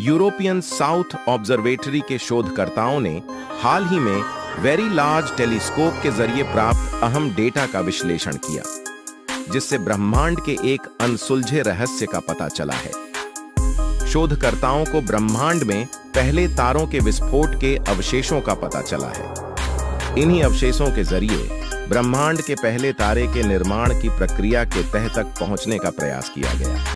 European south observatory के शोधकर्ताओं ने हाल ही में वेरी लार्ज टेलीस्कोप के ज़रिए प्राप्त अहम डेटा का विश्लेषण किया, जिससे ब्रह्मांड के एक अनसुलझे रहस्य का पता चला है। शोधकर्ताओं को ब्रह्मांड में पहले तारों के विस्फोट के अवशेषों का पता चला है। इन्हीं अवशेषों के ज़रिए ब्रह्मांड के पहले तारे के निर्माण की प्रक्रिया के तह तक पहुँचने का प्रयास किया गया।